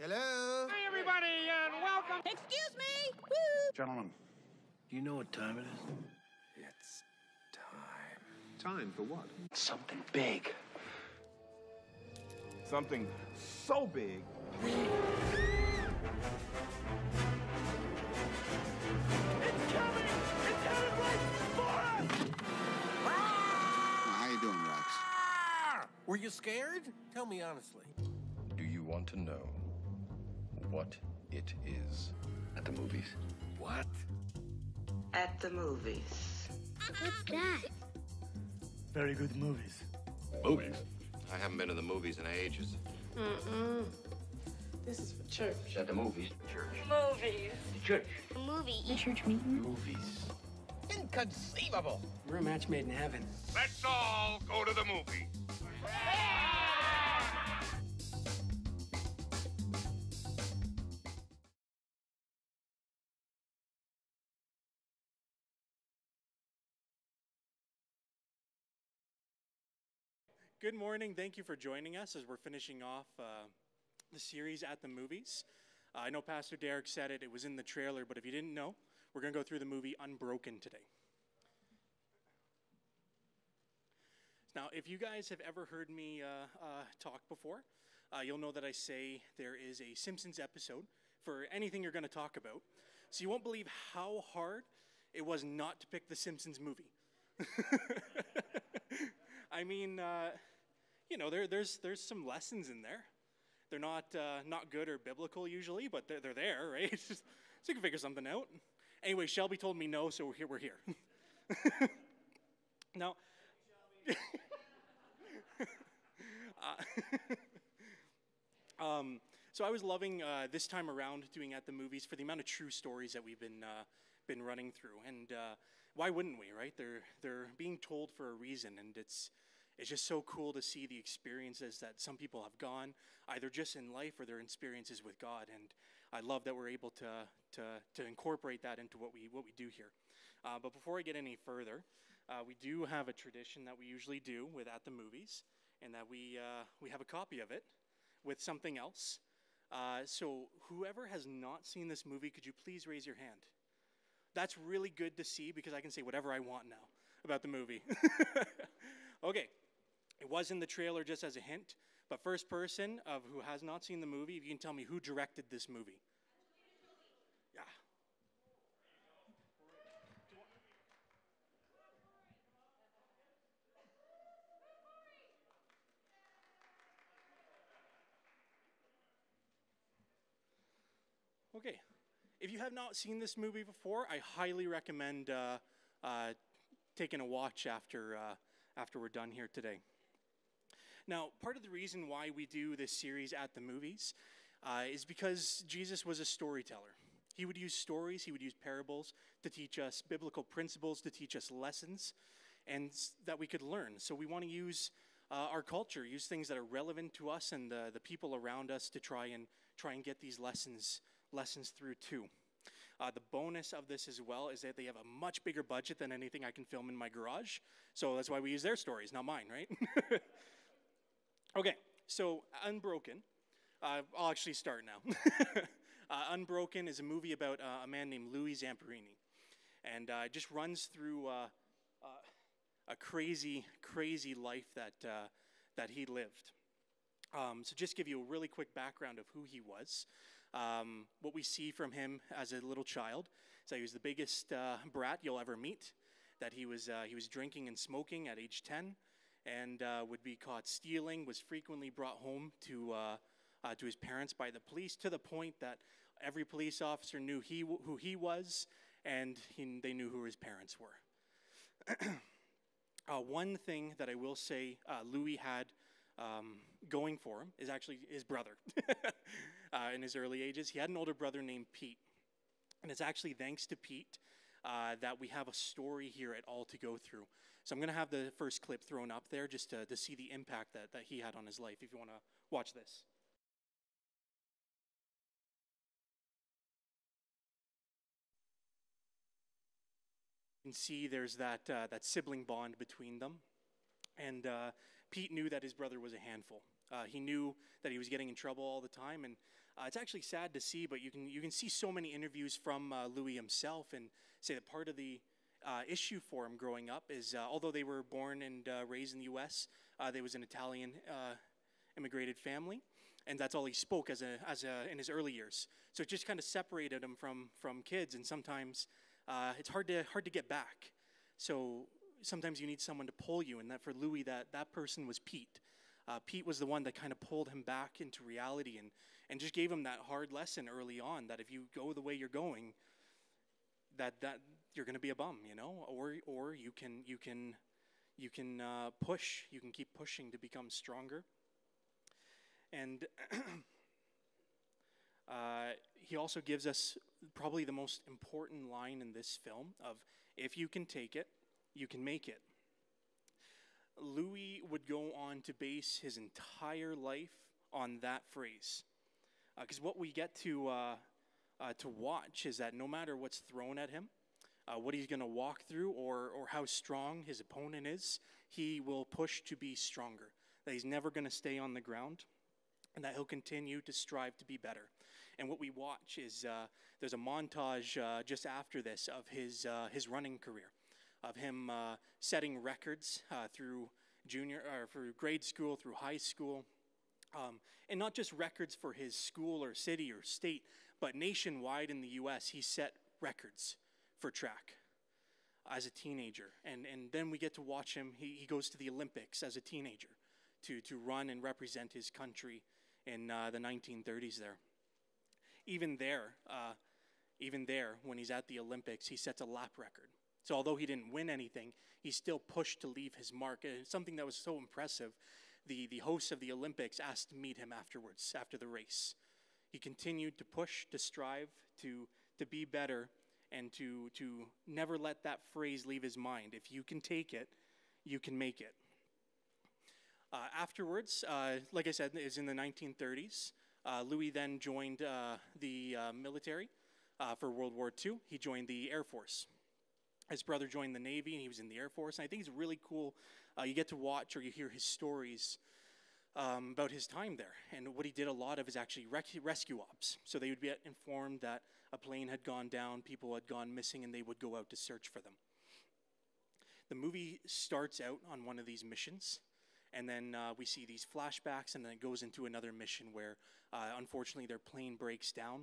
Hello? Hi, everybody, and welcome. Excuse me! Woo! Gentlemen, do you know what time it is? It's time. Time for what? Something big. Something so big. It's coming! It's coming right for us! How you doing, Rex? Ah! Were you scared? Tell me honestly. Do you want to know what it is? At the movies. What? At the movies. What's that? Very good movies. Movies? I haven't been to the movies in ages. Mm-mm. This is for church. At the movies. Church. Movies. The Church. A movie. A church meeting. Movies. Inconceivable. We're a match made in heaven. Let's all go to the movie. Good morning. Thank you for joining us as we're finishing off uh, the series at the movies. Uh, I know Pastor Derek said it, it was in the trailer, but if you didn't know, we're going to go through the movie Unbroken today. Now, if you guys have ever heard me uh, uh, talk before, uh, you'll know that I say there is a Simpsons episode for anything you're going to talk about. So you won't believe how hard it was not to pick the Simpsons movie. I mean, uh, you know, there, there's there's some lessons in there. They're not uh, not good or biblical usually, but they're, they're there, right? so you can figure something out. Anyway, Shelby told me no, so we're here. We're here. now. Uh, um, so I was loving uh, this time around doing at the movies for the amount of true stories that we've been uh, been running through, and uh, why wouldn't we, right? They're they're being told for a reason, and it's it's just so cool to see the experiences that some people have gone, either just in life or their experiences with God, and I love that we're able to to to incorporate that into what we what we do here. Uh, but before I get any further, uh, we do have a tradition that we usually do with at the movies, and that we uh, we have a copy of it with something else. Uh, so, whoever has not seen this movie, could you please raise your hand? That's really good to see because I can say whatever I want now about the movie. okay, it was in the trailer just as a hint, but first person of who has not seen the movie, if you can tell me who directed this movie. Yeah. Okay. If you have not seen this movie before, I highly recommend uh, uh, taking a watch after, uh, after we're done here today. Now, part of the reason why we do this series at the movies uh, is because Jesus was a storyteller. He would use stories, he would use parables to teach us biblical principles, to teach us lessons, and that we could learn. So we want to use uh, our culture, use things that are relevant to us and the, the people around us to try and try and get these lessons lessons through too. Uh, the bonus of this as well is that they have a much bigger budget than anything I can film in my garage. So that's why we use their stories, not mine, right? okay, so Unbroken. Uh, I'll actually start now. uh, Unbroken is a movie about uh, a man named Louis Zamperini. And uh, it just runs through uh, uh, a crazy, crazy life that, that he lived. Um, so, just give you a really quick background of who he was. Um, what we see from him as a little child is that he was the biggest brat you'll ever meet. That he was he was drinking and smoking at age 10, and uh, would be caught stealing. Was frequently brought home to uh, uh, to his parents by the police to the point that every police officer knew he who he was, and he, they knew who his parents were. Uh, one thing that I will say uh, Louis had um, going for him is actually his brother. uh, in his early ages, he had an older brother named Pete. And it's actually thanks to Pete that we have a story here at all to go through. So I'm going to have the first clip thrown up there just to, to see the impact that, that he had on his life if you want to watch this. You can see there's that, uh, that sibling bond between them. And uh, Pete knew that his brother was a handful. Uh, he knew that he was getting in trouble all the time, and uh, it's actually sad to see. But you can you can see so many interviews from uh, Louis himself, and say that part of the uh, issue for him growing up is uh, although they were born and uh, raised in the U.S., uh, they was an Italian uh, immigrated family, and that's all he spoke as a as a in his early years. So it just kind of separated him from from kids, and sometimes uh, it's hard to hard to get back. So sometimes you need someone to pull you, and that for Louis, that that person was Pete. Pete was the one that kind of pulled him back into reality and, and just gave him that hard lesson early on that if you go the way you're going, that, that you're going to be a bum, you know, or, or you can, you can, you can uh, push, you can keep pushing to become stronger. And uh, he also gives us probably the most important line in this film of if you can take it, you can make it. Louis would go on to base his entire life on that phrase. Because uh, what we get to, uh, uh, to watch is that no matter what's thrown at him, uh, what he's going to walk through, or, or how strong his opponent is, he will push to be stronger. That he's never going to stay on the ground, and that he'll continue to strive to be better. And what we watch is uh, there's a montage uh, just after this of his, his running career of him uh, setting records uh, through junior or for grade school through high school, um, and not just records for his school or city or state, but nationwide in the U.S. He set records for track as a teenager, and and then we get to watch him. He, he goes to the Olympics as a teenager to to run and represent his country in uh, the 1930s. There, even there. Uh, even there, when he's at the Olympics, he sets a lap record so although he didn't win anything, he still pushed to leave his mark. And something that was so impressive, the, the hosts of the Olympics asked to meet him afterwards, after the race. He continued to push, to strive, to, to be better, and to, to never let that phrase leave his mind. If you can take it, you can make it. Uh, afterwards, uh, like I said, is in the 1930s. Uh, Louis then joined uh, the uh, military uh, for World War II. He joined the Air Force. His brother joined the Navy and he was in the Air Force. And I think it's really cool. You get to watch or you hear his stories um, about his time there. And what he did a lot of is actually rec- rescue ops. So they would be informed that a plane had gone down, people had gone missing, and they would go out to search for them. The movie starts out on one of these missions. And then uh, we see these flashbacks, and then it goes into another mission where, uh, unfortunately, their plane breaks down.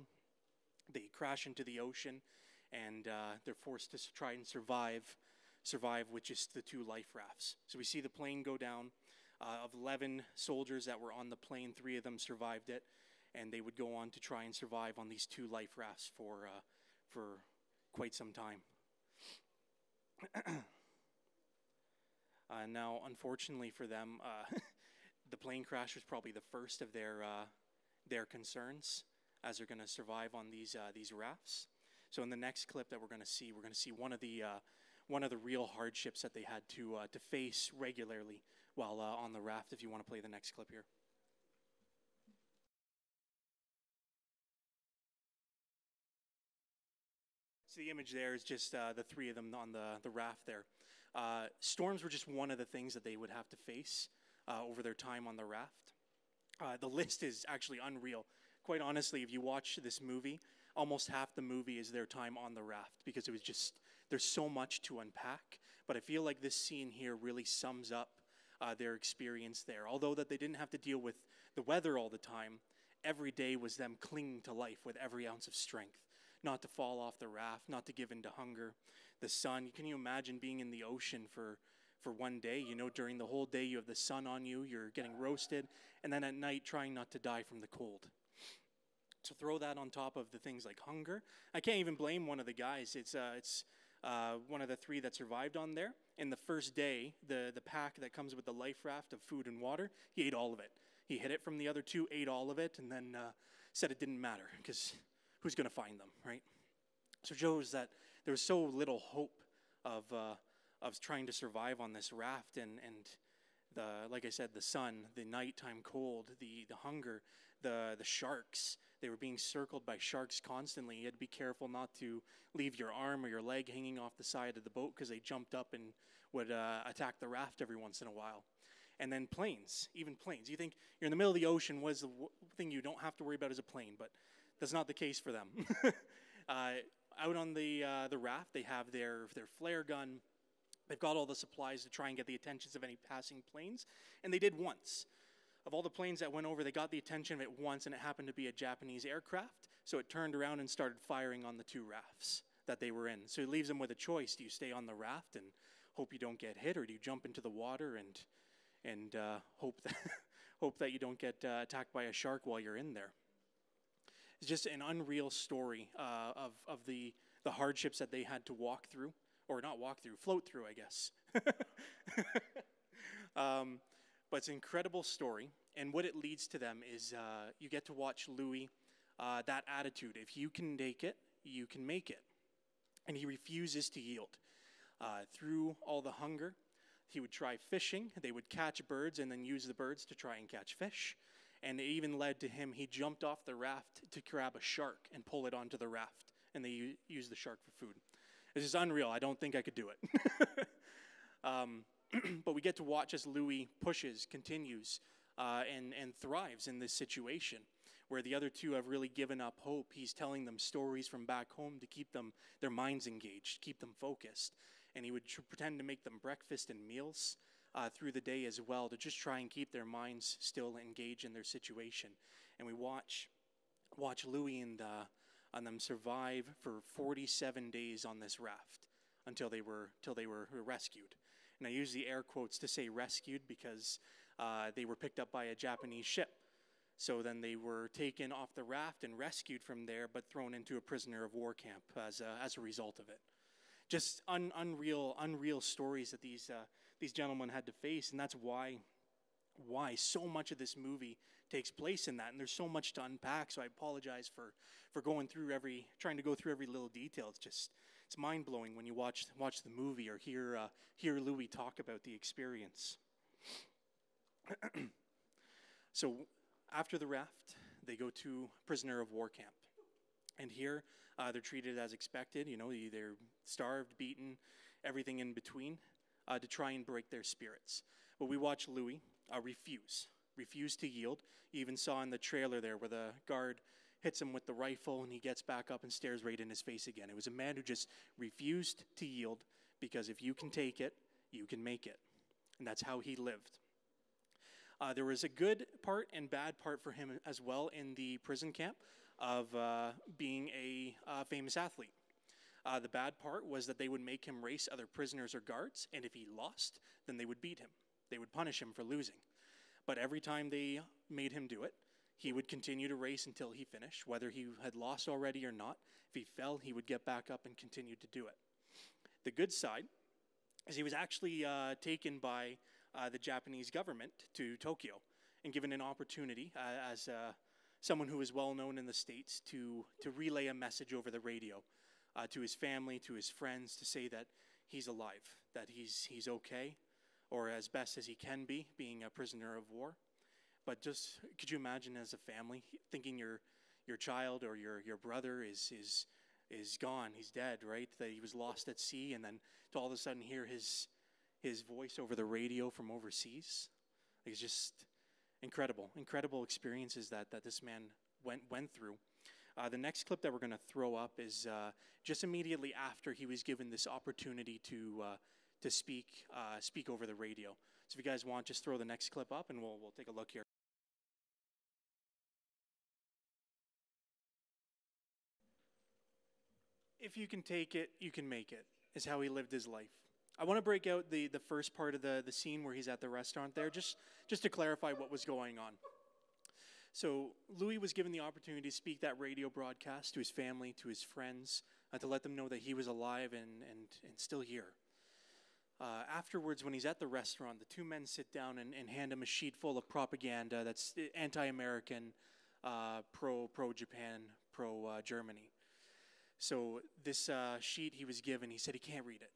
They crash into the ocean, and uh, they're forced to try and survive survive with just the two life rafts. So we see the plane go down. Uh, of 11 soldiers that were on the plane, three of them survived it, and they would go on to try and survive on these two life rafts for uh, for quite some time. Uh, now, unfortunately for them, uh, the plane crash was probably the first of their uh, their concerns as they're going to survive on these these rafts. So in the next clip that we're going to see, we're going to see one of the uh, one of the real hardships that they had to uh, to face regularly while uh, on the raft. If you want to play the next clip here. So the image there is just uh, the three of them on the the raft there. Uh, storms were just one of the things that they would have to face uh, over their time on the raft. the list is actually unreal. Quite honestly, if you watch this movie, almost half the movie is their time on the raft because it was just, there's so much to unpack. But I feel like this scene here really sums up uh, their experience there. Although that they didn't have to deal with the weather all the time, every day was them clinging to life with every ounce of strength, not to fall off the raft, not to give in to hunger. The sun, can you imagine being in the ocean for, for one day? You know, during the whole day you have the sun on you, you're getting roasted, and then at night trying not to die from the cold to throw that on top of the things like hunger. I can't even blame one of the guys. It's, uh, it's uh, one of the three that survived on there. In the first day, the, the pack that comes with the life raft of food and water, he ate all of it. He hid it from the other two, ate all of it, and then uh, said it didn't matter because who's going to find them, right? So shows that there was so little hope of, uh, of trying to survive on this raft and, and the, like I said, the sun, the nighttime cold, the, the hunger, the the sharks. They were being circled by sharks constantly. You had to be careful not to leave your arm or your leg hanging off the side of the boat because they jumped up and would uh, attack the raft every once in a while. And then planes, even planes. You think you're in the middle of the ocean, what is the w- thing you don't have to worry about is a plane, but that's not the case for them. uh, out on the uh, the raft, they have their their flare gun. They've got all the supplies to try and get the attentions of any passing planes, and they did once. Of all the planes that went over, they got the attention of it once, and it happened to be a Japanese aircraft. So it turned around and started firing on the two rafts that they were in. So it leaves them with a choice: do you stay on the raft and hope you don't get hit, or do you jump into the water and and uh, hope that hope that you don't get uh, attacked by a shark while you're in there? It's just an unreal story uh, of of the the hardships that they had to walk through, or not walk through, float through, I guess. um, but it's an incredible story, and what it leads to them is uh, you get to watch Louis. Uh, that attitude. If you can take it, you can make it. And he refuses to yield. Uh, through all the hunger, he would try fishing. They would catch birds and then use the birds to try and catch fish. And it even led to him, he jumped off the raft to grab a shark and pull it onto the raft. And they u- used the shark for food. This is unreal. I don't think I could do it. um, but we get to watch as Louis pushes, continues, uh, and, and thrives in this situation where the other two have really given up hope. He's telling them stories from back home to keep them their minds engaged, keep them focused, and he would tr- pretend to make them breakfast and meals uh, through the day as well to just try and keep their minds still engaged in their situation. And we watch watch Louis and uh, and them survive for 47 days on this raft until they were until they were rescued. And I use the air quotes to say rescued because uh, they were picked up by a Japanese ship. So then they were taken off the raft and rescued from there, but thrown into a prisoner of war camp as a, as a result of it. Just un, unreal, unreal stories that these uh, these gentlemen had to face, and that's why why so much of this movie takes place in that. And there's so much to unpack. So I apologize for for going through every trying to go through every little detail. It's just it's mind blowing when you watch watch the movie or hear uh, hear Louis talk about the experience. so after the raft, they go to prisoner of war camp. And here, uh, they're treated as expected. You know, they're starved, beaten, everything in between, uh, to try and break their spirits. But we watch Louis uh, refuse, refuse to yield. You even saw in the trailer there where the guard hits him with the rifle and he gets back up and stares right in his face again. It was a man who just refused to yield because if you can take it, you can make it. And that's how he lived. Uh, there was a good part and bad part for him as well in the prison camp of uh, being a uh, famous athlete. Uh, the bad part was that they would make him race other prisoners or guards, and if he lost, then they would beat him. They would punish him for losing. But every time they made him do it, he would continue to race until he finished, whether he had lost already or not. If he fell, he would get back up and continue to do it. The good side is he was actually uh, taken by uh, the Japanese government to Tokyo and given an opportunity uh, as uh, someone who is well known in the States to, to relay a message over the radio uh, to his family, to his friends, to say that he's alive, that he's, he's okay, or as best as he can be, being a prisoner of war. But just could you imagine as a family thinking your, your child or your, your brother is, is, is gone, he's dead, right? That he was lost at sea, and then to all of a sudden hear his, his voice over the radio from overseas. It's just incredible, incredible experiences that, that this man went, went through. Uh, the next clip that we're going to throw up is uh, just immediately after he was given this opportunity to, uh, to speak, uh, speak over the radio. So if you guys want, just throw the next clip up and we'll, we'll take a look here. If you can take it, you can make it, is how he lived his life. I want to break out the, the first part of the, the scene where he's at the restaurant there, just, just to clarify what was going on. So, Louis was given the opportunity to speak that radio broadcast to his family, to his friends, uh, to let them know that he was alive and, and, and still here. Uh, afterwards, when he's at the restaurant, the two men sit down and, and hand him a sheet full of propaganda that's anti American, uh, pro pro Japan, pro uh, Germany. So, this uh, sheet he was given, he said he can't read it.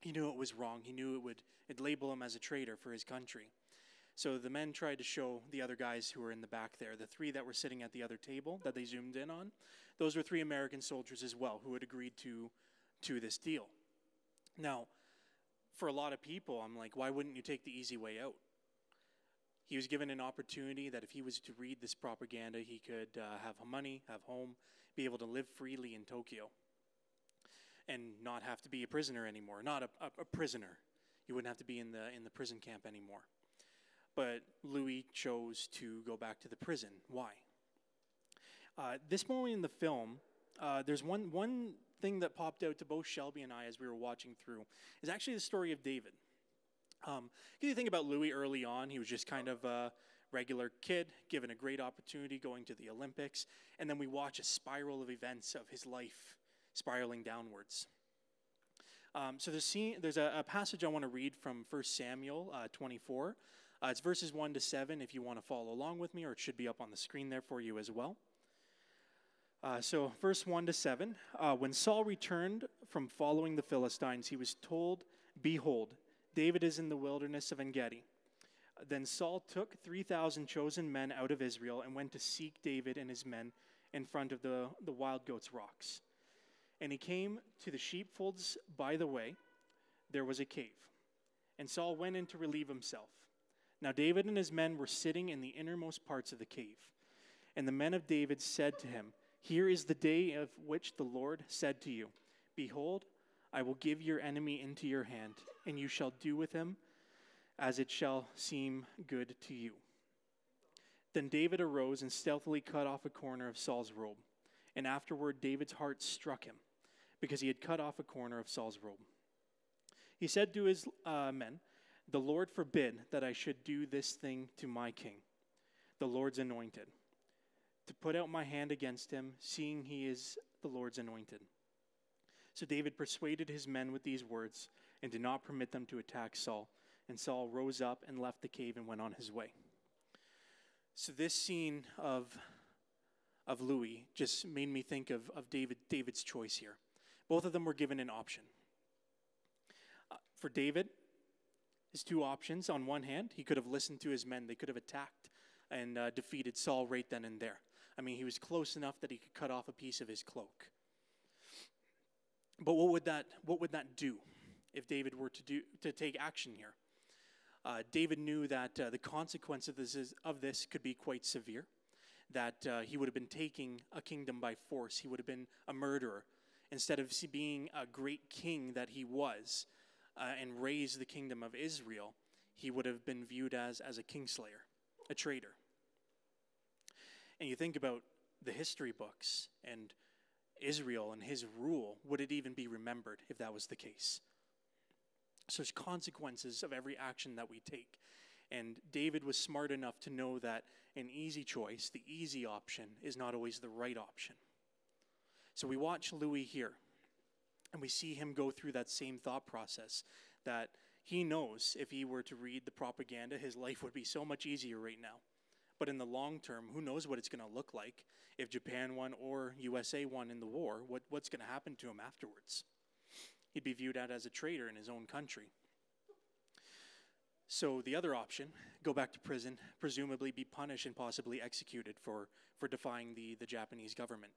He knew it was wrong. He knew it would it'd label him as a traitor for his country. So the men tried to show the other guys who were in the back there, the three that were sitting at the other table that they zoomed in on, those were three American soldiers as well who had agreed to, to this deal. Now, for a lot of people, I'm like, why wouldn't you take the easy way out? He was given an opportunity that if he was to read this propaganda, he could uh, have money, have home, be able to live freely in Tokyo, and not have to be a prisoner anymore. Not a, a, a prisoner. You wouldn't have to be in the in the prison camp anymore. But Louis chose to go back to the prison. Why? Uh, this moment in the film, uh, there's one one thing that popped out to both Shelby and I as we were watching through is actually the story of David. Um, you think about Louis early on, he was just kind of a regular kid, given a great opportunity going to the Olympics, and then we watch a spiral of events of his life spiraling downwards. Um, so there's, there's a, a, passage I want to read from 1 Samuel uh, 24. Uh, it's verses 1 to 7 if you want to follow along with me, or it should be up on the screen there for you as well. Uh, so, verse 1 to 7 uh, When Saul returned from following the Philistines, he was told, Behold, David is in the wilderness of En Gedi. Then Saul took 3,000 chosen men out of Israel and went to seek David and his men in front of the, the wild goats' rocks. And he came to the sheepfolds by the way. There was a cave. And Saul went in to relieve himself. Now David and his men were sitting in the innermost parts of the cave. And the men of David said to him, Here is the day of which the Lord said to you, Behold, I will give your enemy into your hand, and you shall do with him as it shall seem good to you. Then David arose and stealthily cut off a corner of Saul's robe. And afterward, David's heart struck him because he had cut off a corner of Saul's robe. He said to his uh, men, The Lord forbid that I should do this thing to my king, the Lord's anointed, to put out my hand against him, seeing he is the Lord's anointed. So David persuaded his men with these words and did not permit them to attack Saul. And Saul rose up and left the cave and went on his way. So this scene of of Louis just made me think of, of David David's choice here. Both of them were given an option. Uh, for David, his two options on one hand, he could have listened to his men. They could have attacked and uh, defeated Saul right then and there. I mean, he was close enough that he could cut off a piece of his cloak. But what would that what would that do if David were to do to take action here? Uh, David knew that uh, the consequence of this, is, of this could be quite severe. That uh, he would have been taking a kingdom by force. He would have been a murderer instead of being a great king that he was uh, and raised the kingdom of Israel. He would have been viewed as as a kingslayer, a traitor. And you think about the history books and Israel and his rule, would it even be remembered if that was the case? So there's consequences of every action that we take. And David was smart enough to know that an easy choice, the easy option, is not always the right option. So we watch Louis here, and we see him go through that same thought process that he knows if he were to read the propaganda, his life would be so much easier right now. But in the long term, who knows what it's going to look like if Japan won or USA won in the war? What, what's going to happen to him afterwards? He'd be viewed out as a traitor in his own country. So the other option, go back to prison, presumably be punished and possibly executed for, for defying the, the Japanese government.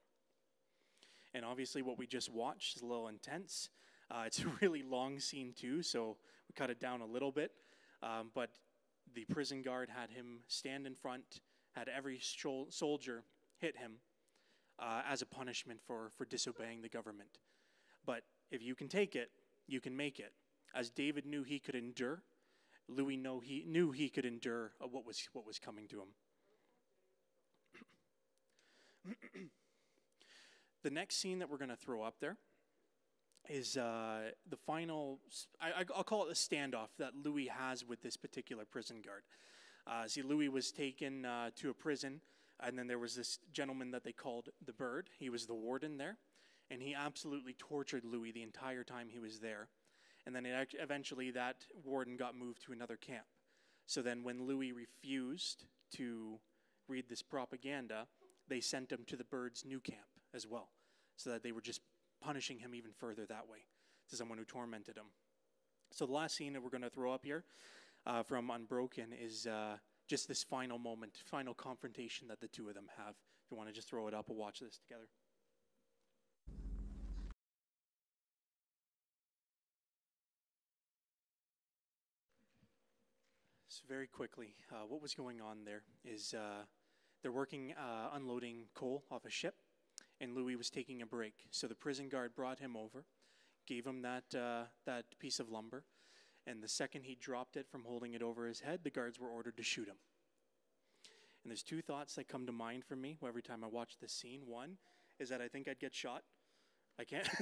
And obviously, what we just watched is a little intense. Uh, it's a really long scene, too, so we cut it down a little bit. Um, but the prison guard had him stand in front, had every soldier hit him uh, as a punishment for, for disobeying the government. But if you can take it, you can make it. As David knew he could endure, Louis know he, knew he could endure uh, what, was, what was coming to him. the next scene that we're going to throw up there is uh, the final, I, will call it a standoff that Louis has with this particular prison guard. Uh, see, Louis was taken uh, to a prison, and then there was this gentleman that they called the Bird. He was the warden there, and he absolutely tortured Louis the entire time he was there. And then it, eventually that warden got moved to another camp. So then when Louis refused to read this propaganda, they sent him to the Bird's new camp as well, so that they were just punishing him even further that way to someone who tormented him. So the last scene that we're going to throw up here uh, from Unbroken is uh, just this final moment, final confrontation that the two of them have. If you want to just throw it up, we'll watch this together. Very quickly, uh, what was going on there is uh, they're working uh, unloading coal off a ship, and Louis was taking a break. So the prison guard brought him over, gave him that uh, that piece of lumber, and the second he dropped it from holding it over his head, the guards were ordered to shoot him. And there's two thoughts that come to mind for me every time I watch this scene. One is that I think I'd get shot. I can't.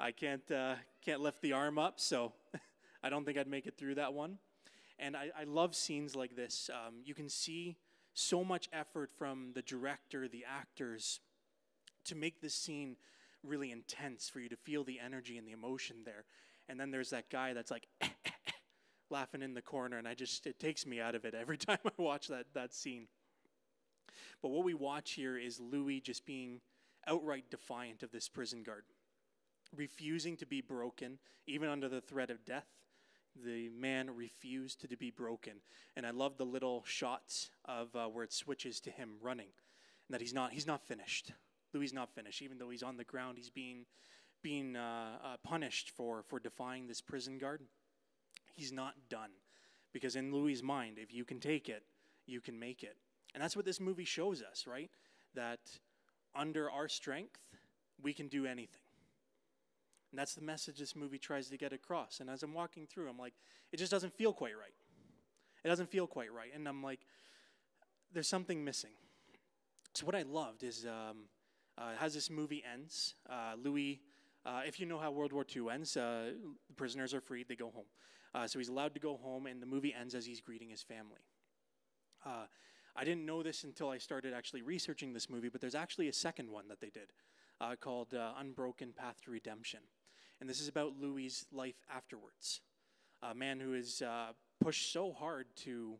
I can't uh, can't lift the arm up, so I don't think I'd make it through that one. And I, I love scenes like this. Um, you can see so much effort from the director, the actors, to make this scene really intense for you to feel the energy and the emotion there. And then there's that guy that's like eh, eh, eh, laughing in the corner, and I just it takes me out of it every time I watch that that scene. But what we watch here is Louis just being outright defiant of this prison guard, refusing to be broken, even under the threat of death. The man refused to be broken, and I love the little shots of uh, where it switches to him running, and that he's not he's not finished. Louis not finished, even though he's on the ground. He's being being uh, uh, punished for for defying this prison guard. He's not done, because in Louis's mind, if you can take it, you can make it, and that's what this movie shows us, right? That under our strength, we can do anything. And that's the message this movie tries to get across. And as I'm walking through, I'm like, it just doesn't feel quite right. It doesn't feel quite right. And I'm like, there's something missing. So, what I loved is um, uh, as this movie ends, uh, Louis, uh, if you know how World War II ends, uh, the prisoners are freed, they go home. Uh, so he's allowed to go home, and the movie ends as he's greeting his family. Uh, I didn't know this until I started actually researching this movie, but there's actually a second one that they did called Unbroken Path to Redemption. And this is about Louis' life afterwards. A man who is uh, pushed so hard to,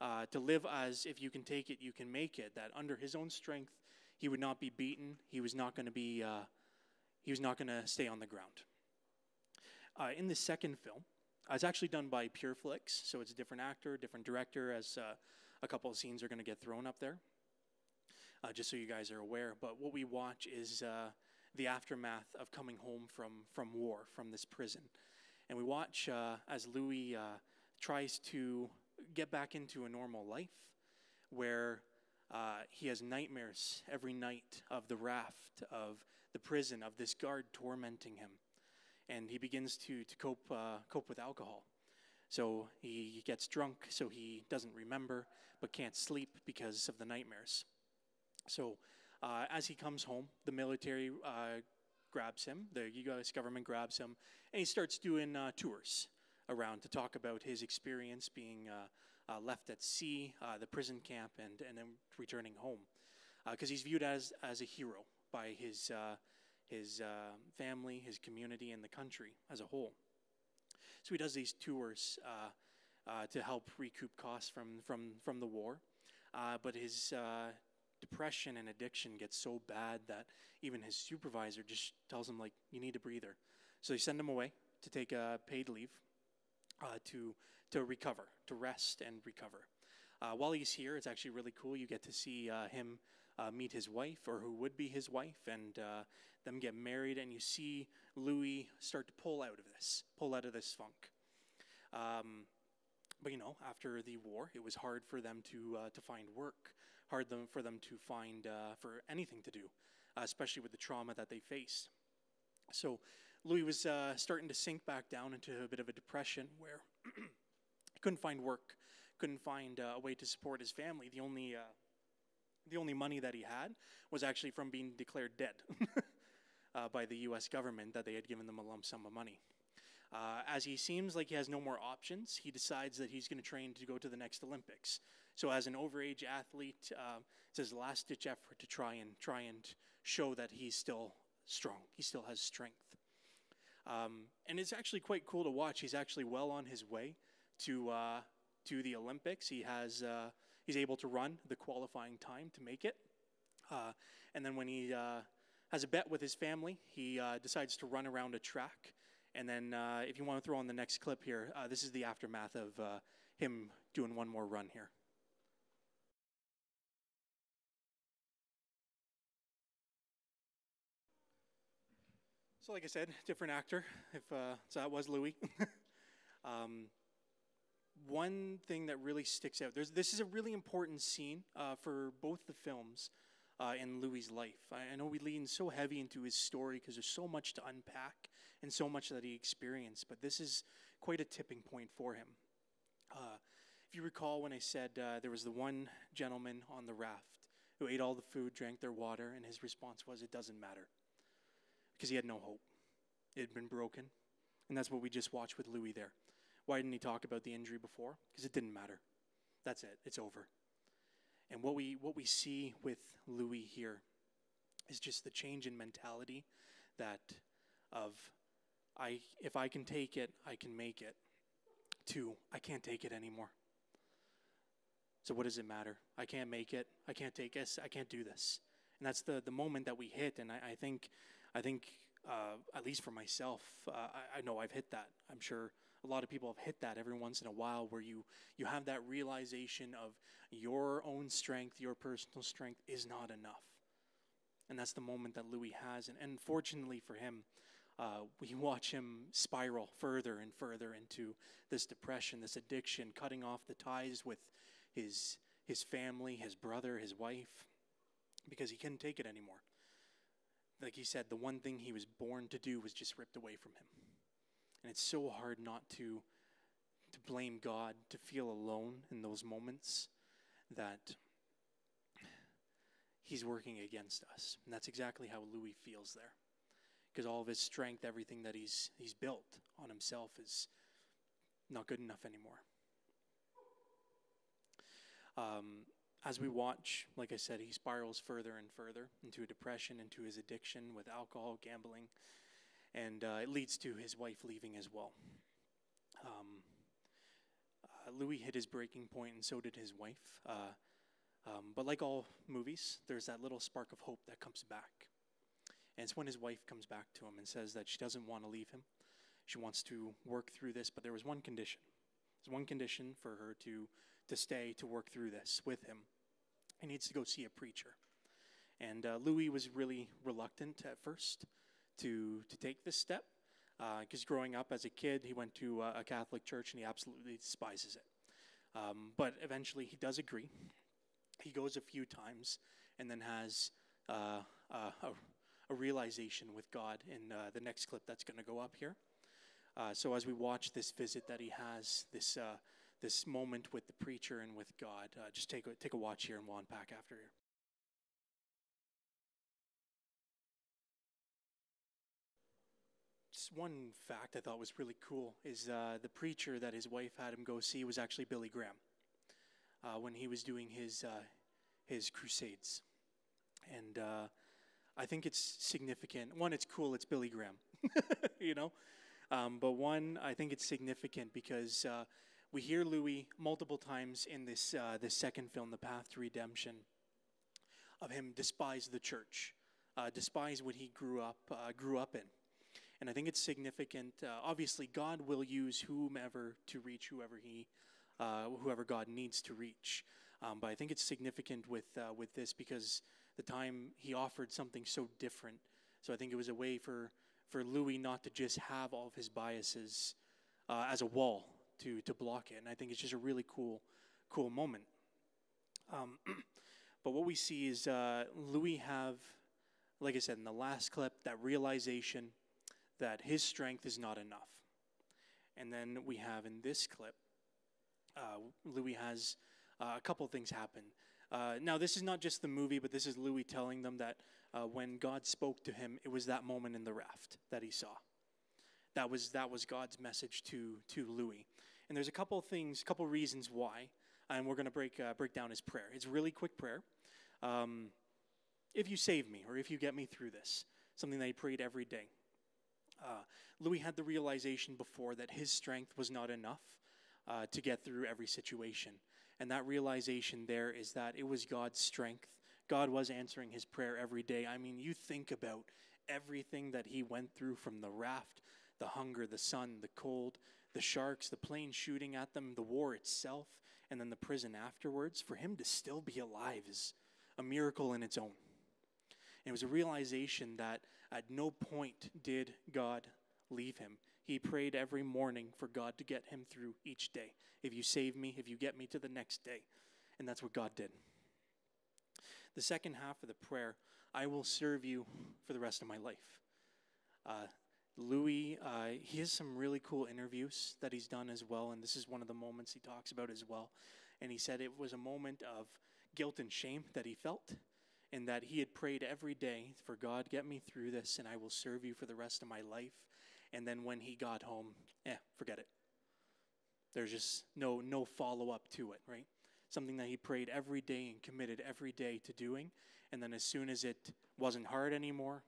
uh, to live as if you can take it, you can make it, that under his own strength, he would not be beaten. He was not going to be, uh, he was not going to stay on the ground. Uh, in the second film, uh, it's actually done by Pure Flix, so it's a different actor, different director, as uh, a couple of scenes are going to get thrown up there, just so you guys are aware. But what we watch is the aftermath of coming home from, from war, from this prison. And we watch uh, as Louis uh, tries to get back into a normal life where uh, he has nightmares every night of the raft, of the prison, of this guard tormenting him. And he begins to, to cope, uh, cope with alcohol. So he gets drunk, so he doesn't remember, but can't sleep because of the nightmares. So uh, as he comes home, the military uh, grabs him, the U.S. government grabs him, and he starts doing uh, tours around to talk about his experience being uh, uh, left at sea, uh, the prison camp, and, and then returning home. Because he's viewed as, as a hero by his, his family, his community, and the country as a whole. So he does these tours to help recoup costs from, from, from the war. but his depression and addiction gets so bad that even his supervisor just tells him like you need a breather. So they send him away to take a paid leave uh, to to recover to rest and recover. Uh, while he's here it's actually really cool. You get to see uh, him uh, meet his wife or who would be his wife and uh, them get married and you see louis start to pull out of this pull out of this funk. Um, but you know after the war it was hard for them to uh, to find work hard them, for them to find uh, for anything to do, uh, especially with the trauma that they faced. So Louis was uh, starting to sink back down into a bit of a depression where he couldn't find work, couldn't find uh, a way to support his family. The only uh, the only money that he had was actually from being declared dead uh, by the U.S. government that they had given them a lump sum of money. Uh, as he seems like he has no more options, he decides that he's going to train to go to the next Olympics. So, as an overage athlete, uh, it's his last ditch effort to try and try and show that he's still strong. He still has strength. Um, and it's actually quite cool to watch. He's actually well on his way to uh, to the Olympics. He has uh, he's able to run the qualifying time to make it. Uh, and then when he uh, has a bet with his family, he uh, decides to run around a track And then uh, if you want to throw on the next clip here, this is the aftermath of him doing one more run here. So, like I said, different actor. If uh, so, that was Louis. um, one thing that really sticks out. There's, this is a really important scene uh, for both the films uh, in Louis' life. I, I, know we lean so heavy into his story because there's so much to unpack and so much that he experienced, but this is quite a tipping point for him. Uh, if you recall when I said uh, there was the one gentleman on the raft who ate all the food, drank their water, and his response was, It doesn't matter. Because he had no hope. It had been broken. And that's what we just watched with Louis there. Why didn't he talk about the injury before? Because it didn't matter. That's it. It's over. And what we what we see with Louis here is just the change in mentality that of I if I can take it, I can make it. To I can't take it anymore. So what does it matter? I can't make it. I can't take this. I can't do this. And that's the the moment that we hit. And I, I think I think uh, at least for myself, uh, I, I know I've hit that. I'm sure a lot of people have hit that every once in a while where you you have that realization of your own strength your personal strength is not enough. And that's the moment that louis has. And, and fortunately for him uh, we watch him spiral further and further into this depression this addiction cutting off the ties with his his family his brother his wife because he couldn't take it anymore like he said the one thing he was born to do was just ripped away from him and it's so hard not to to blame God, to feel alone in those moments that he's working against us. And that's exactly how Louis feels there. Because all of his strength, everything that he's he's built on himself is not good enough anymore. Um, as we watch, like I said, he spirals further and further into a depression, into his addiction with alcohol, gambling, and uh, it leads to his wife leaving as well. Um, uh, Louis hit his breaking point, and so did his wife. Uh, um, but like all movies, there's that little spark of hope that comes back. And it's when his wife comes back to him and says that she doesn't want to leave him. She wants to work through this, but there was one condition. There's one condition for her to, to stay to work through this with him. He needs to go see a preacher. And uh, Louis was really reluctant at first to, to take this step because uh, growing up as a kid, he went to uh, a Catholic church and he absolutely despises it. Um, but eventually, he does agree. He goes a few times and then has uh, a, a, realization with God in uh, the next clip that's going to go up here. Uh, so as we watch this visit that he has, this this moment with the preacher and with God, just take a, take a watch here and we'll unpack after here. Just one fact I thought was really cool is uh, the preacher that his wife had him go see was actually Billy Graham uh, when he was doing his uh, his crusades, and uh, I think it's significant. One, it's cool. It's Billy Graham, you know, um, but one, I think it's significant because uh, we hear Louis multiple times in this uh, this second film, The Path to Redemption, of him despise the church, despise what he grew up grew up in. And I think it's significant. Uh, obviously, God will use whomever to reach whoever he, uh, whoever God needs to reach. Um, but I think it's significant with uh, with this because the time he offered something so different. So I think it was a way for for Louis not to just have all of his biases uh, as a wall to to block it. And I think it's just a really cool cool moment. Um, but what we see is uh, Louis have, like I said in the last clip, that realization that his strength is not enough. And then we have in this clip, uh, Louis has uh, a couple things happen. Uh, now, this is not just the movie, but this is Louis telling them that uh, when God spoke to him, it was that moment in the raft that he saw. That was that was God's message to to Louis. And there's a couple things, a couple reasons why, and we're going to break uh, break down his prayer. It's really quick prayer. Um, if you save me, or if you get me through this, something that he prayed every day. Uh, Louis had the realization before that his strength was not enough uh, to get through every situation. And that realization there is that it was God's strength. God was answering his prayer every day. I mean, you think about everything that he went through from the raft the hunger, the sun, the cold, the sharks, the plane shooting at them, the war itself, and then the prison afterwards, for him to still be alive is a miracle in its own. And it was a realization that at no point did God leave him. He prayed every morning for God to get him through each day. If you save me, if you get me to the next day. And that's what God did. The second half of the prayer, I will serve you for the rest of my life. Uh, Louis, uh, he has some really cool interviews that he's done as well, and this is one of the moments he talks about as well. And he said it was a moment of guilt and shame that he felt, and that he had prayed every day for God, get me through this, and I will serve you for the rest of my life. And then when he got home, eh, forget it. There's just no no follow up to it, right? Something that he prayed every day and committed every day to doing, and then as soon as it wasn't hard anymore,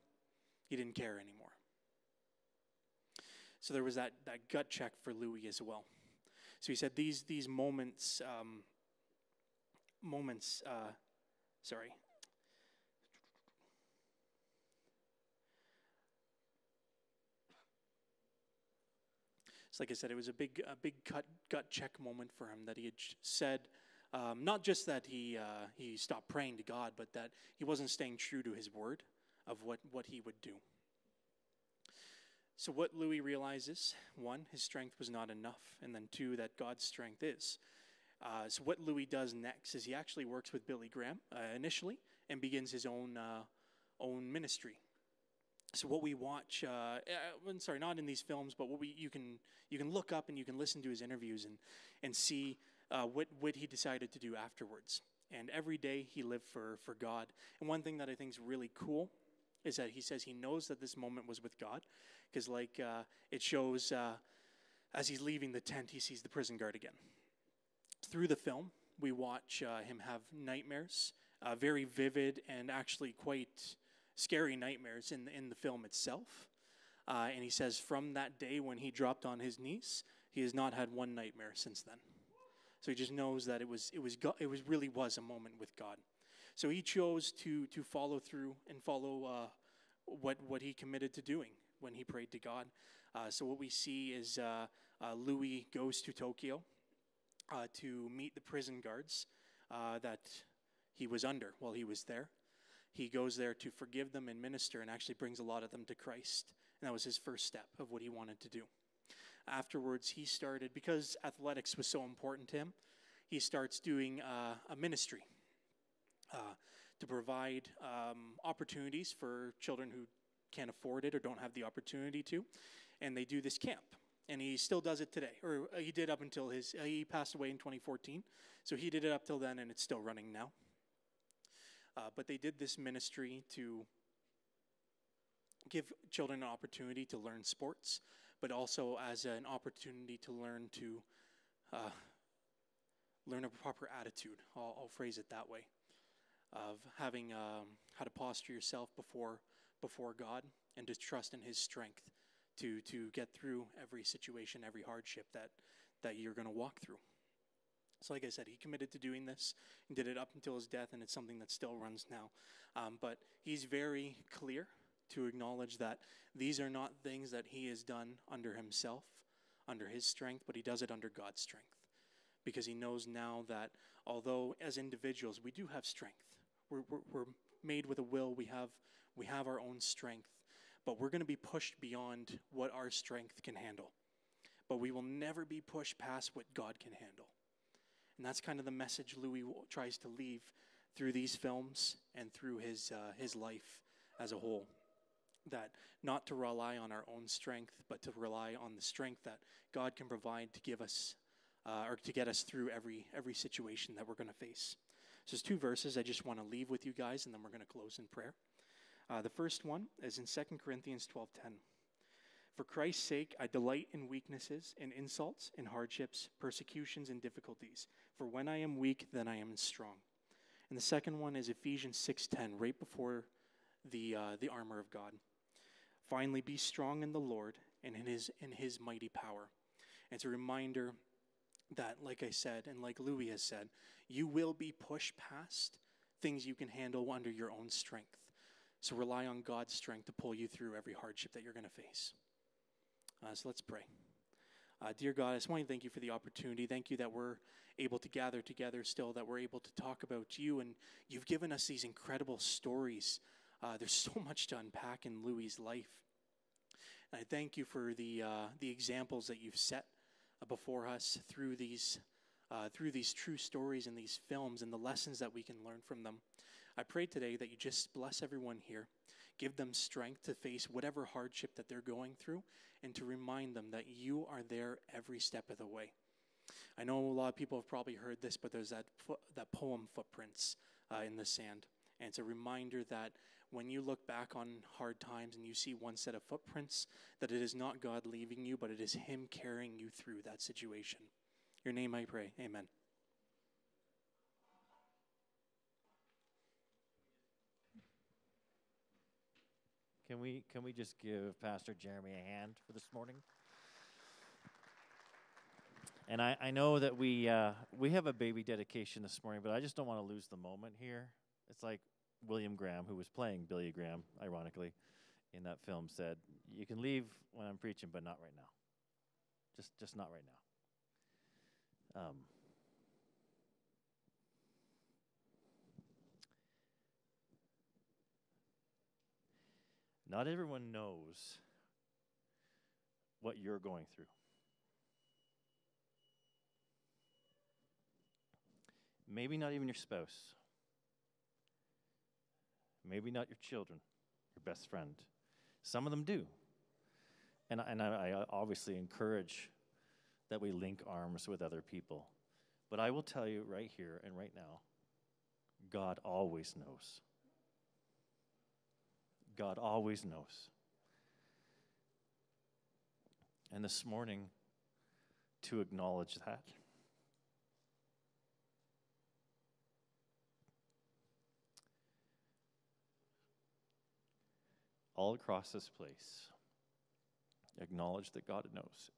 he didn't care anymore. So there was that, that gut check for Louis as well. So he said these these moments um, moments uh, sorry So, like I said, it was a big, a big gut, gut check moment for him that he had said, um, not just that he, uh, he stopped praying to God, but that he wasn't staying true to his word of what, what he would do. So, what Louis realizes one, his strength was not enough, and then two, that God's strength is. Uh, so, what Louis does next is he actually works with Billy Graham uh, initially and begins his own, uh, own ministry so what we watch, uh, I'm sorry, not in these films, but what we you can you can look up and you can listen to his interviews and and see uh, what what he decided to do afterwards. And every day he lived for for God. And one thing that I think is really cool is that he says he knows that this moment was with God, because like uh, it shows uh, as he's leaving the tent, he sees the prison guard again. Through the film, we watch uh, him have nightmares, uh, very vivid and actually quite scary nightmares in the, in the film itself. Uh, and he says from that day when he dropped on his knees, he has not had one nightmare since then. So he just knows that it was it was it was really was a moment with God. So he chose to to follow through and follow uh, what what he committed to doing when he prayed to God. Uh, so what we see is uh, uh, Louis goes to Tokyo uh, to meet the prison guards that he was under while he was there he goes there to forgive them and minister and actually brings a lot of them to Christ. And that was his first step of what he wanted to do. Afterwards, he started, because athletics was so important to him, he starts doing uh, a ministry uh, to provide um, opportunities for children who can't afford it or don't have the opportunity to. And they do this camp. And he still does it today, or uh, he did up until his, uh, he passed away in 2014. So he did it up till then, and it's still running now. Uh, but they did this ministry to give children an opportunity to learn sports, but also as an opportunity to learn to uh, learn a proper attitude. I'll, I'll, phrase it that way, of having um, how to posture yourself before before God and to trust in His strength to to get through every situation, every hardship that that you're going to walk through. So, like I said, he committed to doing this and did it up until his death, and it's something that still runs now. Um, but he's very clear to acknowledge that these are not things that he has done under himself, under his strength, but he does it under God's strength. Because he knows now that although as individuals we do have strength, we're, we're, we're made with a will, we have, we have our own strength, but we're going to be pushed beyond what our strength can handle. But we will never be pushed past what God can handle. And that's kind of the message Louis tries to leave through these films and through his, uh, his life as a whole. That not to rely on our own strength, but to rely on the strength that God can provide to give us uh, or to get us through every, every situation that we're going to face. So there's two verses I just want to leave with you guys, and then we're going to close in prayer. Uh, the first one is in 2 Corinthians 12:10. For Christ's sake, I delight in weaknesses, in insults, in hardships, persecutions, and difficulties. For when I am weak, then I am strong. And the second one is Ephesians 6:10, right before the uh, the armor of God. Finally, be strong in the Lord and in His in His mighty power. And it's a reminder that, like I said, and like Louis has said, you will be pushed past things you can handle under your own strength. So rely on God's strength to pull you through every hardship that you're going to face. Uh, so let's pray. Uh, dear God, I just want to thank you for the opportunity. Thank you that we're able to gather together still, that we're able to talk about you. And you've given us these incredible stories. Uh, there's so much to unpack in Louis' life. And I thank you for the, uh, the examples that you've set uh, before us through these, uh, through these true stories and these films and the lessons that we can learn from them. I pray today that you just bless everyone here, give them strength to face whatever hardship that they're going through, and to remind them that you are there every step of the way. I know a lot of people have probably heard this, but there's that fo- that poem "Footprints" uh, in the sand, and it's a reminder that when you look back on hard times and you see one set of footprints, that it is not God leaving you, but it is Him carrying you through that situation. Your name, I pray. Amen. Can we can we just give Pastor Jeremy a hand for this morning? And I, I know that we uh, we have a baby dedication this morning, but I just don't want to lose the moment here. It's like William Graham, who was playing Billy Graham, ironically, in that film, said, "You can leave when I'm preaching, but not right now. Just just not right now." Um, Not everyone knows what you're going through. Maybe not even your spouse. Maybe not your children, your best friend. Some of them do. And, I- and I, I obviously encourage that we link arms with other people. But I will tell you right here and right now God always knows. God always knows. And this morning, to acknowledge that. All across this place, acknowledge that God knows,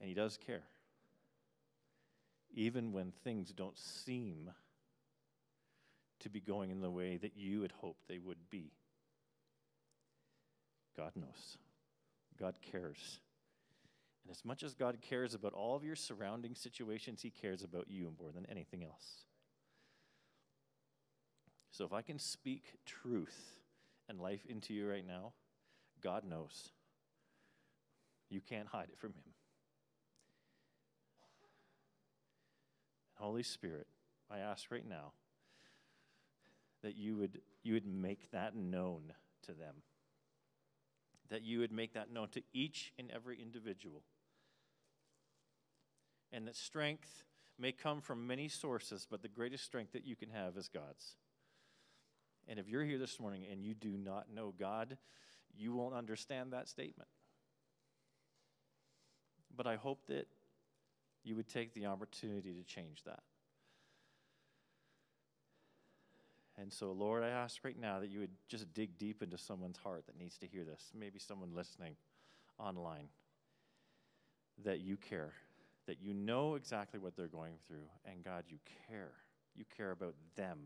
and He does care. Even when things don't seem to be going in the way that you had hoped they would be. God knows. God cares. And as much as God cares about all of your surrounding situations, He cares about you more than anything else. So if I can speak truth and life into you right now, God knows. You can't hide it from Him. Holy Spirit, I ask right now that you would, you would make that known to them that you would make that known to each and every individual. And that strength may come from many sources, but the greatest strength that you can have is God's. And if you're here this morning and you do not know God, you won't understand that statement. But I hope that you would take the opportunity to change that. And so, Lord, I ask right now that you would just dig deep into someone's heart that needs to hear this. Maybe someone listening online. That you care, that you know exactly what they're going through. And God, you care. You care about them,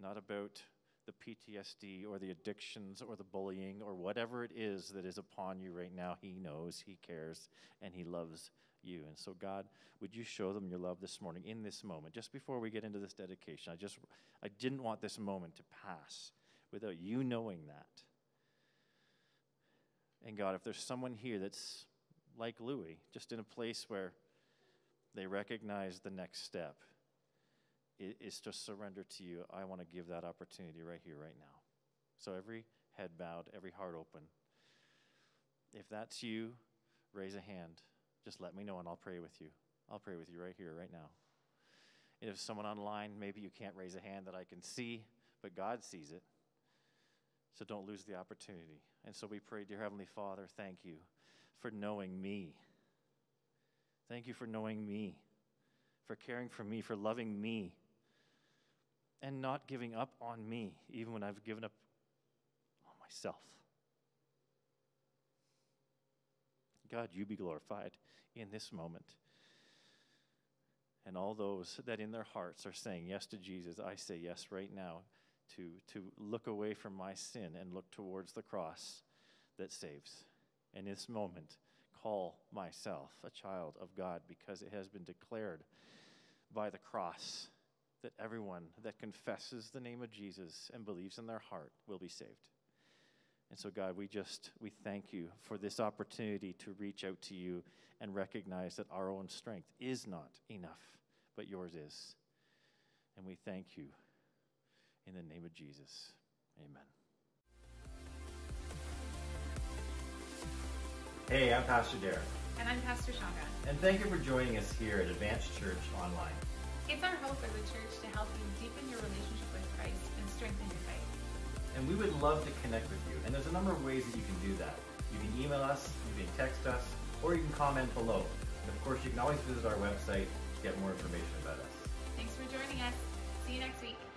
not about the PTSD or the addictions or the bullying or whatever it is that is upon you right now. He knows, He cares, and He loves you. And so, God, would you show them your love this morning in this moment? Just before we get into this dedication, I just I didn't want this moment to pass without you knowing that. And God, if there's someone here that's like Louis, just in a place where they recognize the next step is to surrender to you, I want to give that opportunity right here, right now. So every head bowed, every heart open. If that's you, raise a hand. Just let me know and I'll pray with you. I'll pray with you right here, right now. And if someone online, maybe you can't raise a hand that I can see, but God sees it. So don't lose the opportunity. And so we pray, dear Heavenly Father, thank you for knowing me. Thank you for knowing me, for caring for me, for loving me, and not giving up on me, even when I've given up on myself. God, you be glorified in this moment. And all those that in their hearts are saying yes to Jesus, I say yes right now to, to look away from my sin and look towards the cross that saves. And in this moment call myself a child of God because it has been declared by the cross that everyone that confesses the name of Jesus and believes in their heart will be saved. And so, God, we just we thank you for this opportunity to reach out to you and recognize that our own strength is not enough, but yours is. And we thank you in the name of Jesus. Amen. Hey, I'm Pastor Derek. And I'm Pastor Shonda. And thank you for joining us here at Advance Church Online. It's our hope as a church to help you deepen your relationship with Christ and strengthen your faith. And we would love to connect with you. And there's a number of ways that you can do that. You can email us, you can text us, or you can comment below. And of course, you can always visit our website to get more information about us. Thanks for joining us. See you next week.